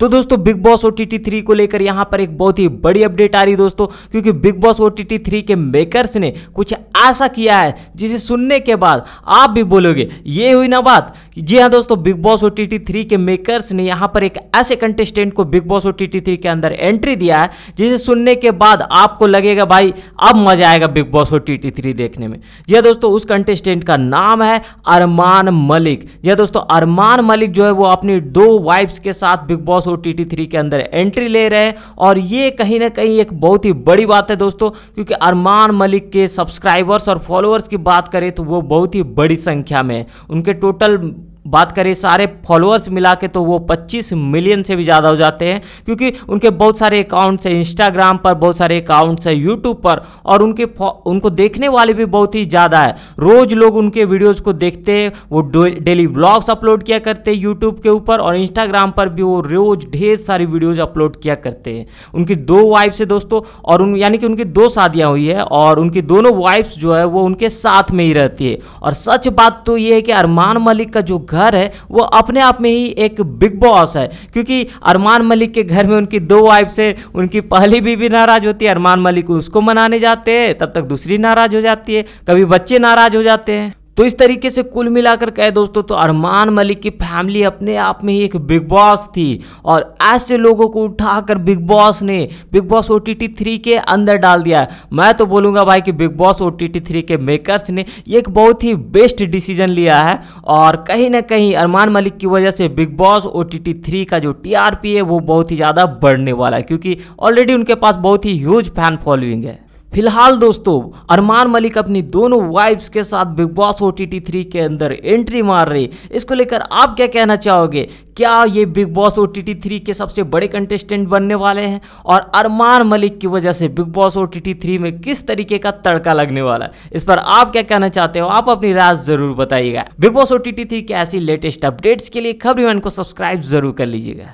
तो दोस्तों Bigg Boss O T three को लेकर यहाँ पर एक बहुत ही बड़ी अपडेट आ रही दोस्तों, क्योंकि Bigg Boss O T three के मेकर्स ने कुछ ऐसा किया है, जिसे सुनने के बाद आप भी बोलोगे, ये हुई ना बात? जी हाँ दोस्तों Bigg Boss O T three के मेकर्स ने यहाँ पर एक ऐसे कंटेस्टेंट को Bigg Boss O T three के अंदर एंट्री दिया है, जिसे सुनने के बाद आपको लगेगा, भाई, अब मज़ा आएगा Bigg Boss O T three देखने में। जी हाँ दोस्तों, उस कंटेस्टेंट का नाम है अरमान मलिक। जी हाँ दोस्तों, अरमान मलिक जो है, वो अपनी दो वाइफ्स के साथ बिग बॉस ओ के अंदर एंट्री ले रहे हैं। और ये कहीं ना कहीं एक बहुत ही बड़ी बात है दोस्तों, क्योंकि अरमान मलिक के सब्सक्राइबर्स और फॉलोअर्स की बात करें तो वो बहुत ही बड़ी संख्या में उनके टोटल बात करें सारे फॉलोअर्स मिला के तो वो 25 मिलियन से भी ज़्यादा हो जाते हैं, क्योंकि उनके बहुत सारे अकाउंट्स हैं इंस्टाग्राम पर बहुत सारे अकाउंट्स हैं यूट्यूब पर, और उनके उनको देखने वाले भी बहुत ही ज़्यादा है। रोज़ लोग उनके वीडियोज़ को देखते हैं, वो डेली ब्लॉग्स अपलोड किया करते हैं यूट्यूब के ऊपर, और इंस्टाग्राम पर भी वो रोज़ ढेर सारी वीडियोज़ अपलोड किया करते हैं। उनकी दो वाइफ्स है दोस्तों, और उन, यानी कि उनकी दो शादियाँ हुई है, और उनकी दोनों वाइफ्स जो है, वो उनके साथ में ही रहती है। और सच बात तो ये है कि अरमान मलिक का जो घर है, वो अपने आप में ही एक बिग बॉस है। क्योंकि अरमान मलिक के घर में उनकी दो वाइफ से उनकी पहली बीवी नाराज़ होती है, अरमान मलिक उसको मनाने जाते हैं, तब तक दूसरी नाराज़ हो जाती है, कभी बच्चे नाराज़ हो जाते हैं। तो इस तरीके से कुल मिलाकर कहे दोस्तों तो अरमान मलिक की फैमिली अपने आप में ही एक बिग बॉस थी और ऐसे लोगों को उठाकर बिग बॉस ने, Bigg Boss O T T three के अंदर डाल दिया है। मैं तो बोलूँगा भाई कि Bigg Boss O T T three के मेकर्स ने एक बहुत ही बेस्ट डिसीज़न लिया है और कहीं ना कहीं अरमान मलिक की वजह से Bigg Boss O T T three का जो टी आर पी है वो बहुत ही ज़्यादा बढ़ने वाला है, क्योंकि ऑलरेडी उनके पास बहुत ही ह्यूज फ़ैन फॉलोइंग है। फ़िलहाल दोस्तों, अरमान मलिक अपनी दोनों वाइफ्स के साथ Bigg Boss O T three के अंदर एंट्री मार रही इसको लेकर आप क्या कहना चाहोगे? क्या ये Bigg Boss O T three के सबसे बड़े कंटेस्टेंट बनने वाले हैं? और अरमान मलिक की वजह से Bigg Boss O T three में किस तरीके का तड़का लगने वाला है? इस पर आप क्या कहना चाहते हो? आप अपनी राय ज़रूर बताइएगा। Bigg Boss O T three के ऐसी लेटेस्ट अपडेट्स के लिए खबरी को सब्सक्राइब ज़रूर कर लीजिएगा।